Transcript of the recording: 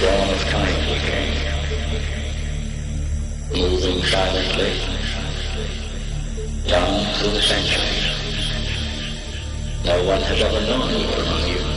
dawn of time we came, moving silently down through the centuries. No one has ever known we were among you.